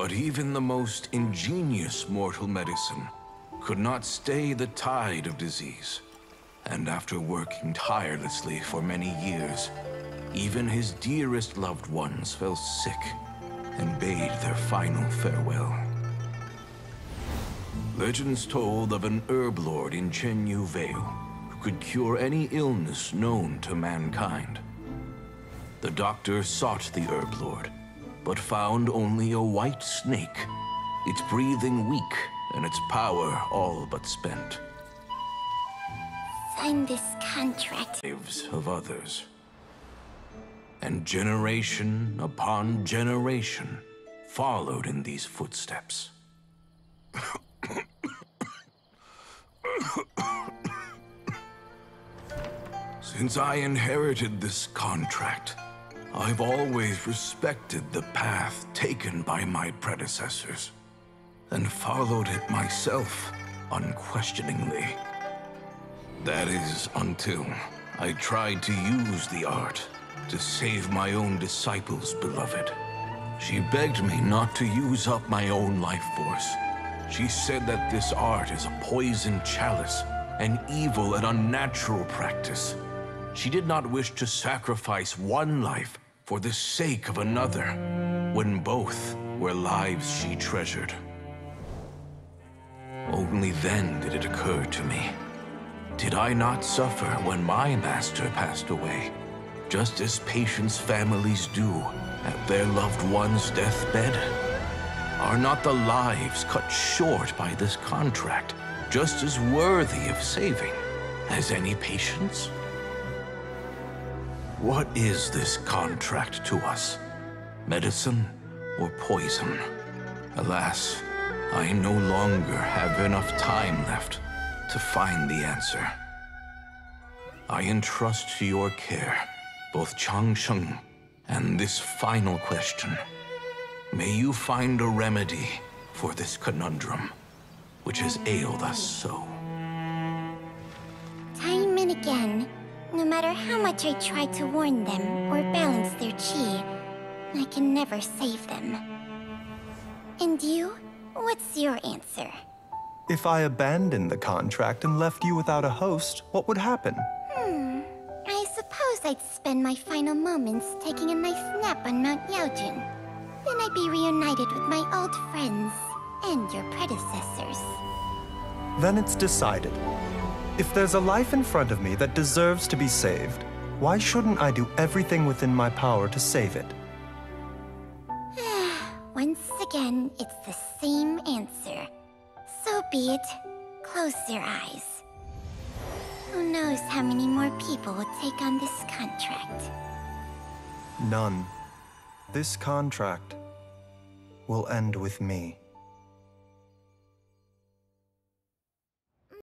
But even the most ingenious mortal medicine could not stay the tide of disease. And after working tirelessly for many years, even his dearest loved ones fell sick and bade their final farewell. Legends told of an herb lord in Chenyu Vale who could cure any illness known to mankind. The doctor sought the herb lord, but found only a white snake, its breathing weak and its power all but spent. Sign this contract. Lives of others. And generation upon generation followed in these footsteps. Since I inherited this contract, I've always respected the path taken by my predecessors and followed it myself unquestioningly. That is until I tried to use the art to save my own disciples, beloved. She begged me not to use up my own life force. She said that this art is a poison chalice, an evil and unnatural practice. She did not wish to sacrifice one life for the sake of another, when both were lives she treasured. Only then did it occur to me. Did I not suffer when my master passed away, just as patients' families do at their loved one's deathbed? Are not the lives cut short by this contract just as worthy of saving as any patients? What is this contract to us? Medicine or poison? Alas, I no longer have enough time left to find the answer. I entrust to your care both Changsheng and this final question. May you find a remedy for this conundrum, which has ailed us so. Time and again, no matter how much I try to warn them or balance their chi, I can never save them. And you? What's your answer? If I abandoned the contract and left you without a host, what would happen? Hmm. I suppose I'd spend my final moments taking a nice nap on Mount Yaojin. Then I'd be reunited with my old friends and your predecessors. Then it's decided. If there's a life in front of me that deserves to be saved, why shouldn't I do everything within my power to save it? Once again, it's the same answer. So be it. Close your eyes. Who knows how many more people will take on this contract? None. This contract will end with me.